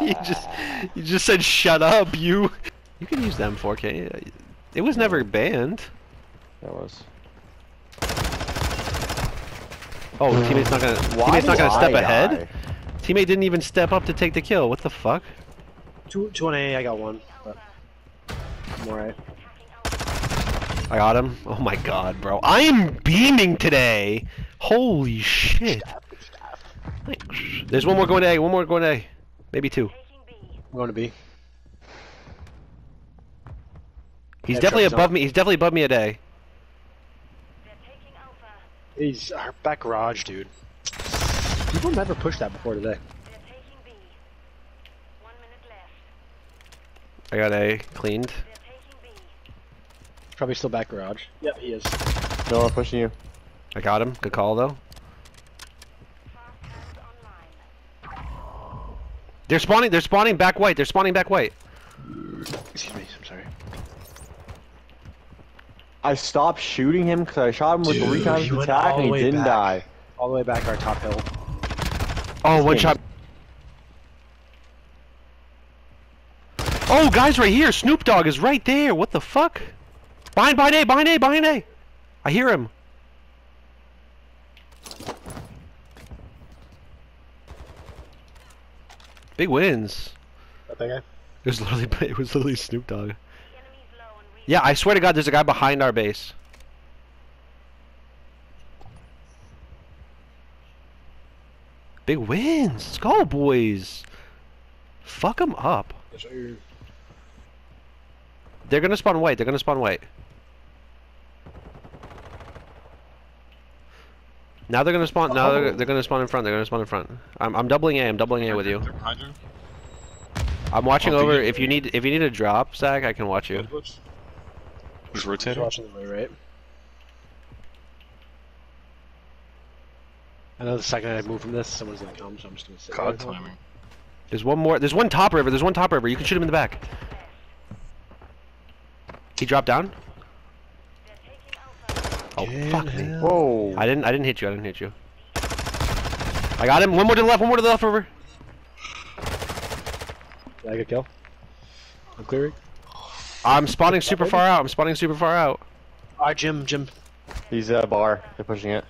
you just you just said shut up, you. You can use the M4K. It was never banned. That was. Oh, teammate's not gonna. Why teammate's not gonna step I ahead. die? Teammate didn't even step up to take the kill. What the fuck? Two, two on A, I got one. But I'm alright. I got him. Oh my god, bro. I am beaming today. Holy shit. There's one more going to A. One more going to A. Maybe two. I'm going to B. He's Yeah, definitely above on. me. He's definitely above me a day. He's our back garage, dude. People never pushed that before today. I got A cleaned. Probably still back garage. Yep, he is. No, I'm pushing you. I got him. Good call though. They're spawning. They're spawning back white. They're spawning back white. Excuse me, I'm sorry. I stopped shooting him because I shot him with Dude, three times he the attack and he didn't back. die. All the way back our top hill. Oh, one game shot. Oh, guys, right here. Snoop Dogg is right there. What the fuck? Behind, behind A, behind A, behind A. I hear him. Big wins. That guy? It was literally, it was literally Snoop Dogg. Yeah, I swear to God, there's a guy behind our base. Big wins. Let's go, boys. Fuck them up. That's what you're- They're gonna spawn white. They're gonna spawn white. Now they're gonna spawn. Now they're, oh. they're gonna spawn in front. They're gonna spawn in front. I'm I'm doubling A. I'm doubling A with you. They're behind you. I'm watching oh, over. If you need if you need a drop, Zach, I can watch you. Just Just rotating. watching the way right. I know the second I move from this, someone's gonna come, so I'm just gonna sit God there. timing. There's one more. There's one top river. There's one top river. You can shoot him in the back. He dropped down. Oh Get fuck me! Whoa. I didn't. I didn't hit you. I didn't hit you. I got him. One more to the left. One more to the left Over. Did I get a kill? I'm clearing. I'm spawning super far out. I'm spawning super far out. Alright, Jim, Jim. He's a bar. They're pushing it.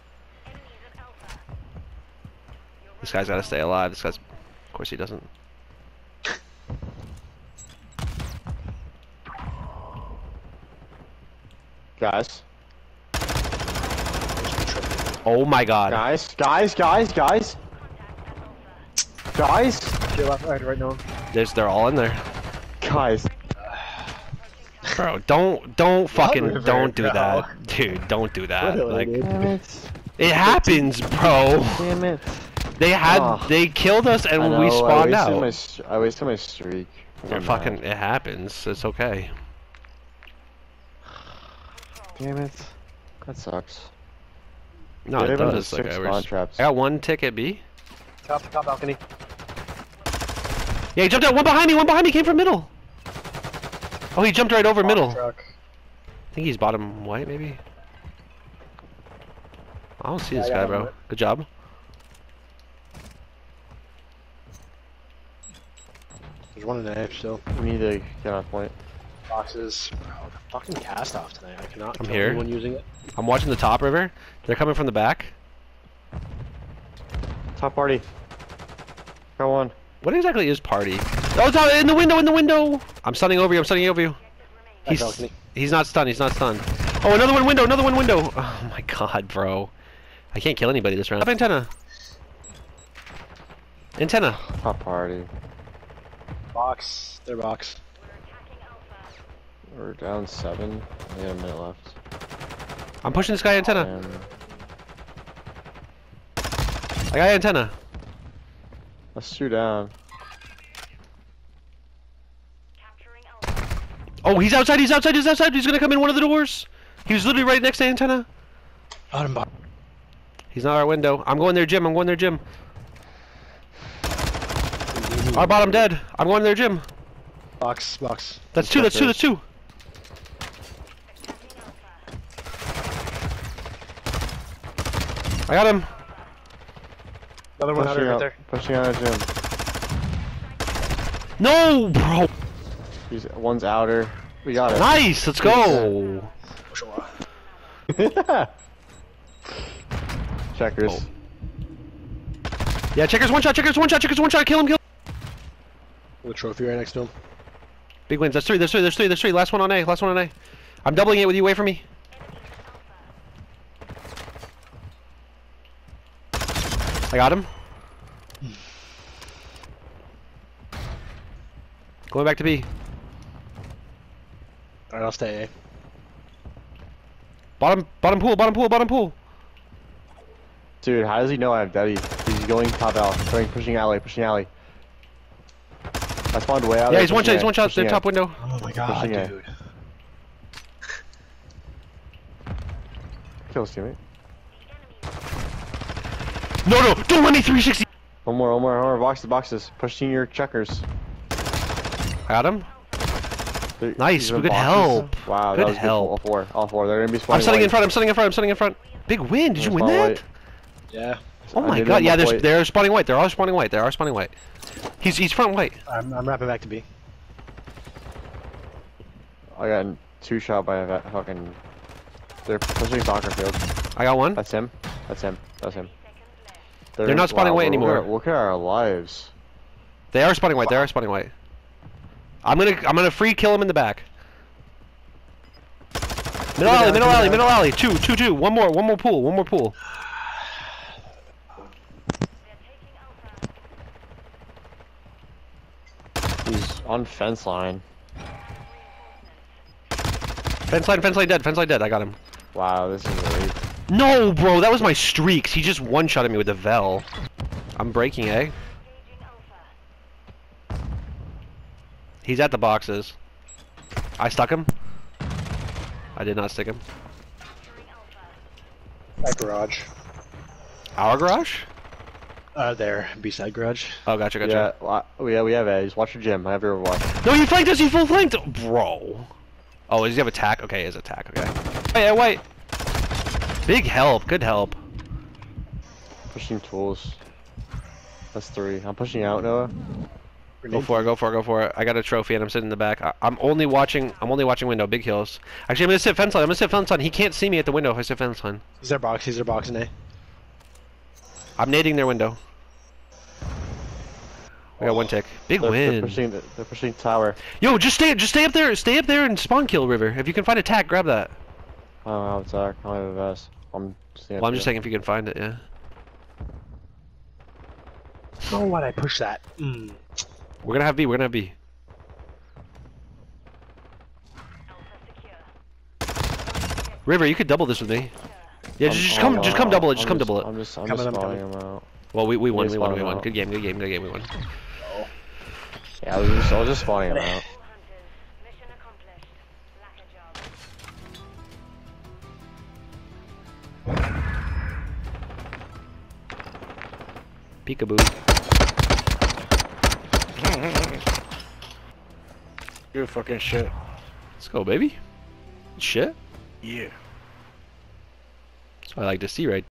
This guy's gotta stay alive. This guy's. Of course he doesn't. Guys. Oh my god. Guys. Guys. Guys. Guys. Guys. To your left, right, right now. There's. They're all in there. Guys. Bro, don't don't fucking river, don't do bro? that, dude. Don't do that. Really, like it. it happens, bro. Damn it. They had Oh. they killed us and I know, we I spawned wasted out. My, s- I wasted my streak. Yeah, I'm fucking, it happens. It's okay. Damn it. That sucks. No, They it does. Like, six I, spawn was- traps. I got one ticket B. Top, top balcony. Yeah, he jumped out. One behind me. One behind me came from middle. Oh, he jumped right over middle. Truck. I think he's bottom white, maybe. I don't see Yeah, this guy, bro. lit. Good job. There's one in the edge still. We need to get on point. Boxes. Bro, the fucking cast off tonight. I cannot I'm kill here. anyone using it. I'm watching the top river. They're coming from the back. Top party. Go on. What exactly is party? Oh, it's out in the window. In the window. I'm stunning over you. I'm stunning over you. He's he's not stunned. He's not stunned. Oh, another one window. Another one window. Oh my god, bro. I can't kill anybody this round. Up antenna. Antenna. Top party. Box. Their box. We're down seven. We have a minute left. I'm pushing this guy antenna. And I got antenna. let's shoot down. Oh, he's outside. He's outside. He's outside. He's gonna come in one of the doors. He was literally right next to antenna. Bottom box. He's not our window. I'm going there, Jim. I'm going there, Jim. Our bottom dead. I'm going there, Jim. Box. Box. That's two. That's two. That's two. I got him. Another one out Pushing right out, there. pushing out of gym. No, bro. He's one's outer. We got it. Nice. Let's go. Checkers. Oh. Yeah, checkers one shot. Checkers one shot. Checkers one shot. Kill him. Kill. The trophy right next to him. Big wins. There's three. There's three. There's three. There's three. Last one on A. Last one on A. I'm doubling it with you. Wait for me. I got him. Going back to B. Alright, I'll stay A. Bottom, bottom pool, bottom pool, bottom pool. Dude, how does he know I have Debbie? He's going top out. Going, pushing alley, pushing alley. I spawned way out Yeah, there, he's one shot. He's one shot. pushing Their top window. Oh my god, Pushing A. dude. Kill his teammate. No, no, don't let me 360. One more, one more, one more. Boxes, boxes. Pushing your checkers. I got him. There- Nice, he's in good boxes. help. Wow, Good that was good. help. All four, all four. They're gonna be spawning I'm setting in front. I'm setting in front. I'm setting in front. Big win. Did you They're win that? white. Yeah, Oh my god. Yeah, they're white. they're spawning white. They're all spawning white. They are spawning white. He's he's front white. I'm, I'm wrapping back to B. I got two shot by a fucking. They're pushing soccer field. I got one. That's him. That's him. That's him. They're not spawning white anymore. Look at our lives. They are spawning white. They are spawning white. I'm gonna I'm gonna free kill him in the back. Middle alley, middle alley, middle alley. Two, two, two. One more, one more pool, one more pool. He's on fence line. Fence line, fence line dead, fence line dead. I got him. Wow, this is great. No, bro, that was my streaks. He just one shot at me with a Vel. I'm breaking, eh? He's at the boxes. I stuck him. I did not stick him. Back garage. Our garage? Uh, there. B-side garage. Oh, gotcha, gotcha. Yeah, wa- we yeah, we have A's. Watch your gym. I have your watch. No, he flanked us. He full flanked, bro. Oh, does he have attack? Okay, his attack. Okay. Hey, wait. Big help. Good help. Pushing tools. That's three. I'm pushing out, Noah. Go for it. Go for it. Go for it. I got a trophy and I'm sitting in the back. I, I'm only watching. I'm only watching window. Big hills. Actually, I'm gonna sit fence line. I'm gonna sit fence line. He can't see me at the window if I sit fence line. He's their box. He's their box in A. I'm nading their window. We got one tick. Big They're, they're win. pushing. They're pushing tower. Yo, just stay. Just stay up there. Stay up there and spawn kill River. If you can find a attack, grab that. I don't have attack. I don't have a vest. I'm. Just Well, I'm just saying if you can find it. Yeah. Oh, why'd I push that? Mm. We're gonna have B. We're gonna have B. River, you could double this with me. Yeah, just, just come, just come double it. Just come double it. I'm just. I'm Coming, just I'm spawning coming. him out. Well, we, we won, He's we won, we won. Good game, good game, good game, we won. Yeah, I was just, I was just spawning him out. Peekaboo. Good fucking shit. Let's go, baby. Shit. Yeah. That's what I like to see right